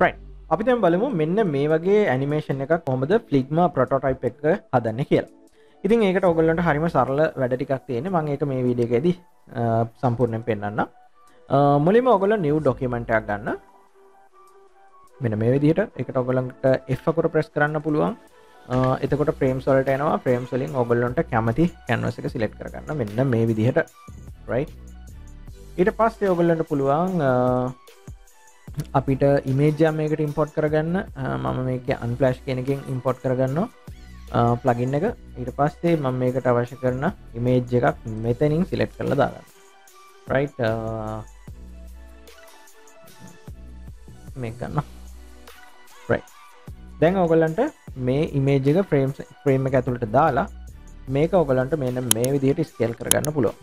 ප්‍රයි් අපි දැම් බලමු මෙන්න මේ වගේ ඇනිමේෂන් එක කොමද ෆ්ලිග්ම ප්‍රටෝටයිප් එක හදන්න කියලා. ඉතින් ඒකට ඔගොල්ලට හරිම සරල වැඩටිකක් තියෙන මං ඒක මේ වීඩියකෙද සම්පූර්ණයෙන් පෙන්න්න මුලිම ඔගොල නිව් ඩොකිමෙන්ටයක් ගන්න. මෙන මේ විදිහට. එකට ඔගොලන්ට එෆ්කට ප්‍රෙස් කරන්න පුළුවන්. එතකොට ප්‍රේම් සොලට එනවා. ප්‍රේම් සලින් ඔගොල්ලොන්ට කැමති කැන්වස එක සිලෙක්් කරගන්න මෙන්න මේ විදිහට. රයි් ඊට පස්සේ ඔගොල්ලට පුළුවන් අපිට ඉමේජ්ජා මේකට ඉම්පොට් කරගන්න මම මේක අන්පලස්් කෙනකින් ඉම්පොට් කරගන්න ප්ලගින්න එක. ඊට පස්සේ මම මේකට අවශ්‍ය කරන ඉමේජ් එකක් මෙතනින් සිලෙක්් කරලා දාගන්න රයි් මේ ගන්න දැන් ඔගලන්ට මේ ඉමේජක ෆ්‍රේම් ෆ්‍රේම් එක ඇතුළට දාලා මේක ඔගලන්ට මෙන්න මේ විදිහට ස්කේල් කරගන්න පුළුව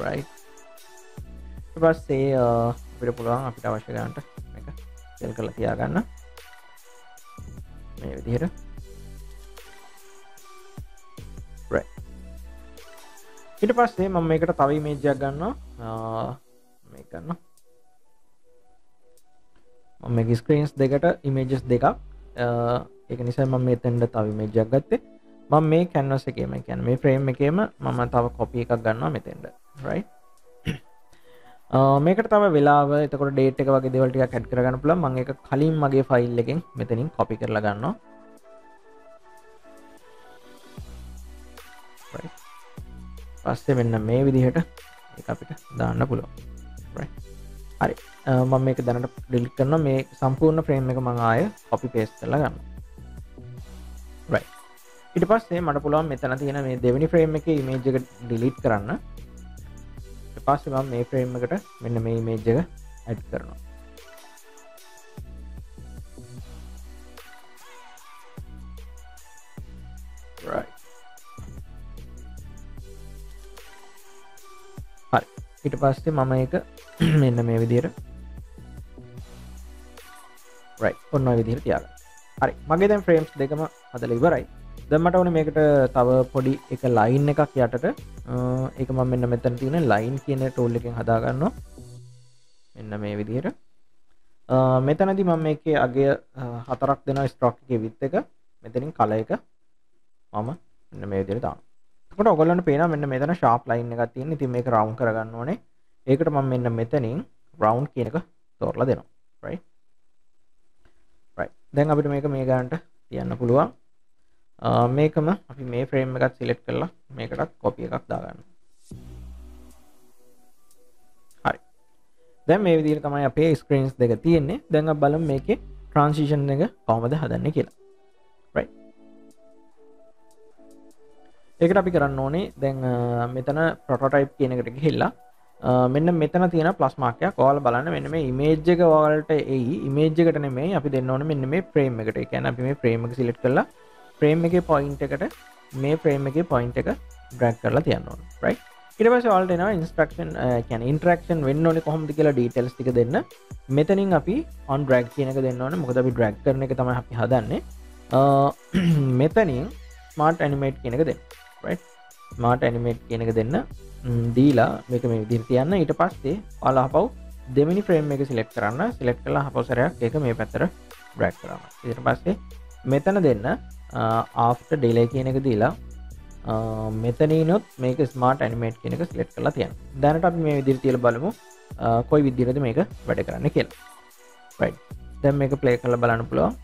රයි් පස්සේ අපිට පුළුවන් අපිට අවශ්‍ය ගන්නට එක සෙල් කරලා තියාගන්න. මේ විදිහට. ඊට පස්සේ මම මේකට තව මේජයක් ගන්න මේ කරන්න මේ ස්ක්‍රීන්ස් දෙකට ඉමේජස් දෙකක්. ඒක නිසා මම මෙතෙන්ට තව මේජයක් ගත්තේ. මම මේ කැන්වස එකේම කියැන මේ ෆ්‍රේම් එකේම මම තව කොපිය එකක් ගන්නවා මෙතෙන්ට. රයි මේකට තම වෙලාව. එතකොට ඩේට් එක වගේ දෙවල්ටික කැට් කරගන්න පුළ මං එක කලින් මගේ ෆයිල් එකෙන් මෙතනින් කොපි කරලා ගන්නවා. පස්සේ මෙන්න මේ විදිහට අපිට දාන්න පුළුවන්. හරි. මම මේක දැනට ඩිලි කරන මේ සම්පූර්ණ ෆ්‍රේම් එක මං ආය කොපි පේස් කරලා ගන්න ඉට පස්සේ මට පුළුවන් මෙතන තියෙන මේ දෙවනි ෆ්‍රේම් එක ඉමේජ් එක ඩිලිට් කරන්න. පස්සේ මම මේ ෆ්‍රේම් එකට මෙන්න මේ මේජ් එක ඇඩ් කරනවා. හරි. ඊට පස්සේ මම එක මෙන්න මේ විදියට රයි ඔන්න විදිහට තියාග හරි. මගේ දැන් ෆ්‍රේම්ස් දෙකම හදල ඉවරයි. දමට ඕන මේකට තව පොඩි එක ලයින් එකක් යටට. එක ම මෙන්න මෙතන තියෙන ලයින් කියන ටෝල් එකෙන් හදාගන්නවා. මෙන්න මේ විදිහට. මෙතනදි මම මේක අගේ හතරක් දෙෙන ස්ට්‍රොක් එක විත් එක. මෙතනින් කල එක. මම මෙන්න මේ විදිහට දාන කොට ඔගලන්න පේන මෙන්න මෙතන ශාප් ලයින් එකක් තියෙන. ති මේක රවුන් කරගන්න ඕනේ. ඒකට මම මෙන්න මෙතනින් රවුන්් කියන එක තෝරලා දෙනවා. රයි දැන් අපිට මේක මේ ගාන්ට තියන්න පුළුවන්. මේකම අපි මේ ෆ්‍රේම් එකත් සිලෙක්් කරලා මේකටත් කොපිය එකක් දාගන්න. හරි. දැන් මේ විදිර තමයි අපේ ස්ක්‍රීන්ස් දෙක තියෙන්නේ. දැඟ බලම් මේක ට්‍රන්සිෂන් එක කොමද හදන්න කියලා. ඒකට අපි කරන්න ඕනේ දැන් මෙතන ප්‍රොටෝටයිප් කියනකට ගිහිල්ලා මෙන්න මෙතන තියෙන ප්ලස්මාකයක් ඕල බලන්න. මෙන්න මේ ඉමේජ් එක වලට ඒ ඉමේජ්කට නෙමේ අපි දෙන්න ඕන මෙන්න මේ ප්‍රේම් එකට. කියන අපි මේ ප්‍රේම එක සිලෙට් කරලා ප්‍රේම් එක පොයින්ට එකට මේ ප්‍රේම් එක පොයින්ට එක ඩ්‍රක් කරලා තියන්න ඕන රයි ඉටපස වල්ටන ඉන්ස්ට්‍රක්ෂන් කැන ඉන්ට්‍රක්ෂන් වෙන්න ඕන කොහොමද කියලා ඩීටල්ස් ටික දෙන්න. මෙතනින් අපි ඔන් ඩ්‍රක් කියන එක දෙන්න ඕන. මොකද අපි ඩ්‍රක් කරන එක තම අපි හදන්නේ. මෙතනින් ස්මාර්ට් ඇනිමේට් කියනක දෙන්න ස්මාර්ට් ඇනිමේට් කියනක දෙන්න දීලා මේක මේ විදිර තියන්න. ඊට පස්සේ ඔලා පව් දෙමිනි ෆ්‍රේම් එක සිලෙක්් කරන්න. සිලෙක්් කලා හපසරයක් එක මේ පැත්තර බ්‍රැක් කරන්න. ඉට පස්සේ මෙතන දෙන්න ආෆ්ට ඩෙලේ කියන එක දීලා මෙතනීනොත් මේක ස්මාර්ට ඇනිමේට් කෙනෙක සිලෙට් කලා තියන් දැනට අප මේ විදිර තියල බලමු කොයි විදිරද මේක වැඩ කරන්න කියලා. දැම් මේක ප්ලේ කළ බලන්න පුළුවන්.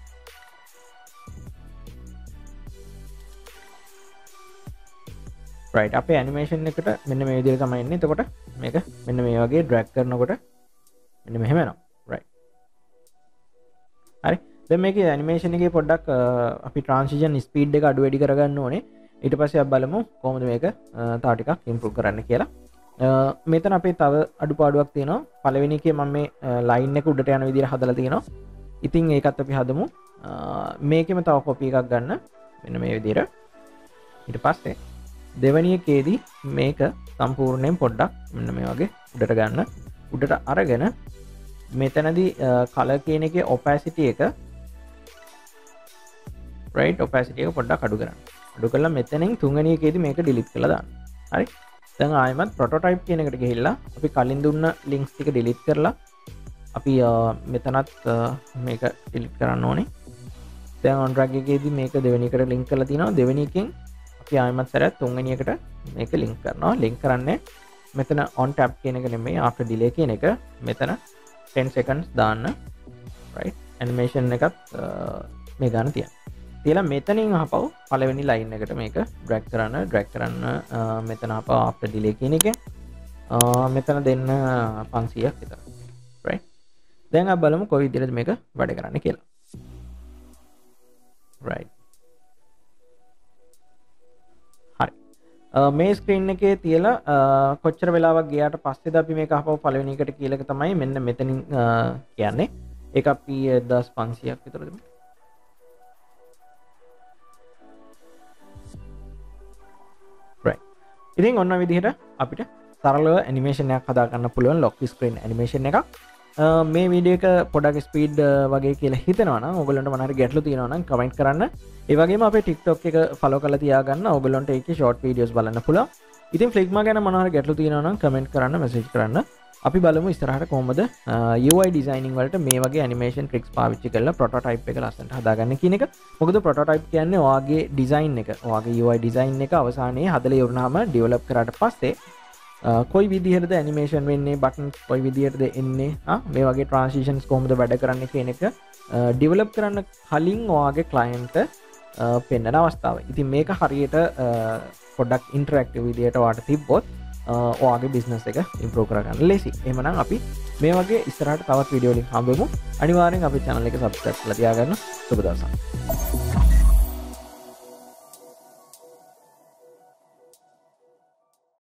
රයිට අපේ ඇනිමේෂන් එකට මෙන්න මේ විදිර තමයින්න එතකොට මේක මෙන්න මේ වගේ ඩ්‍රැක් කරනකොට මෙන්න මෙහෙමනවා රයි හරි. ද මේක ඇනිමේෂන එක පොඩ්ඩක් අපි ට්‍රන්සිෂන් ස්පීඩ් එක අඩු වැඩි කරගන්න ඕනේ. ඉට පස්සේ බලමු කොමද මේක තාටිකක් ඉම්පරු කරන්න කියලා. මෙතන අපේ තව අඩු පාඩුවක් තියෙනවා. පලවෙනි එක මම මේ ලයින්න එක උඩට යන විදිර හදල තියෙනවා. ඉතින් ඒකත් අපි හදමු. මේකෙම තව කොපිය එකක් ගන්න. මෙන්න මේ විදිර ඉට පස්සේ දෙවනියකේදී මේක සම්පූර්ණයෙන් පොඩ්ඩක් මෙන්න මේ වගේ උඩට ගන්න. උඩට අරගෙන මෙතනදී කල කියන එක ඔපෑසිටිය එක රයිට් ඔපසිටියක පොඩ්ඩක් අඩු කරන්න. අඩු කලා මෙතනින් තුන්ගනියකේද මේක ඩිලිත් කළදාන්න හරි? දැන් ආයමත් පොටෝටයිප් කියනකට ගහිල්ලා අපි කලින් දුන්න ලිංක්ස් ටික ඩිලිත් කරලා අපි මෙතනත් මේක ටිලික් කරන්න ඕනේ. දැන් ඔන්රගේදී මේක දෙවනිකට ලිංක් කල තිනවා. දෙවනිකින් අපි ආයමත් සැර තුන්ගනියකට මේක ලිංක් කරනවා. ලිංක් කරන්නේ මෙතන ඔන් ටැප් කියනක නෙමේ අප ඩිලේ කියන එක. මෙතන 10 සෙකන්ස් දාන්න ඇනිමේෂන් එකත් මේ ගන්න තිය තියලා මෙතනින් හපව් පලවෙනි ලයින් එකට මේක ඩ්‍රැක් කරන්න. ඩ්‍රැක් කරන්න මෙතන අප අප ඩිලේ කියන එක. මෙතන දෙන්න පන්සියක් විතර. දැන් බලමු කොයි දිරද මේක වැඩ කරන්න කියලා. right. හරි. මේ ස්ක්‍රීන් එකේ තියලා කොච්චර වෙලාවක් ගියාට පස්සේ අපි මේක අපව පළවෙනිකට කියලක තමයි මෙන්න මෙතනින් කියන්නේ. එක අපි දස් පන්සියක් විතරදම ඉතින් ඔන්න විදිහට අපිට සරලව ඇනිමේෂනයක් හදාගන්න පුළුවන් ලොක් ස්ක්‍රීන් ඇනිමේෂන් එකක්. මේ විඩියක පොඩක් ස්පීඩ් වගේ කියල හිතනවන ඔගලට මනර ගැටලු තියෙනවන කමෙන්ට් කරන්න. ඒවගේ අප ටික්ටොක් එක ෆලෝ කල තියාගන්න. ඔගලොන්ට එක ෂෝට් වීඩියස් බලන්න පුල ඉතින් ෆලික්ම ගැන මනර ගැටලු තියෙනවන කමෙන්ට් කරන්න මෙසේජ් කරන්න. අපි බලමු ඉස්තරහට කොමද UI ඩිසයිනිං වලට මේ වගේ නිමේෂන් ට්‍රික්ස් පාවිච්චි කල පොටයිප් එක ලස්සට හදාගන්න කියන එක. මොකද පොටයිප් කියන්නේ වාගේ ඩිසයින් එක. වගේ UI ඩිසයින් එක අවසානයේ හදල යවරනාම ඩියවලප් කරට පස්සේ කොයි විදිහරද ඇනිමේෂන් වෙන්නේ බටන් කොයි විදිහටද එන්නේ මේ වගේ ට්‍රන්සිෂන්ස් කොමද වැඩ කරන්න කියන එක ඩිවලප් කරන්න කලින් ඔයාගේ කලයින්ට පෙන්න්නන අවස්ථාව. ඉතින් මේක හරියට පොඩක් ඉන්ටරක්ටව විදියට වාට තිබ්බොත් ඕගේ බිස්නස් එක ඉම්පරෝ කරගන්න. ලෙසි. එමනම් අපි මේ වගේ ඉස්රට තවත් විඩියෝලින් හම්බමු. අනිවාරෙන් අපි චනල එක සබස්ක්‍රප් ලතියාගන්න සුබදසා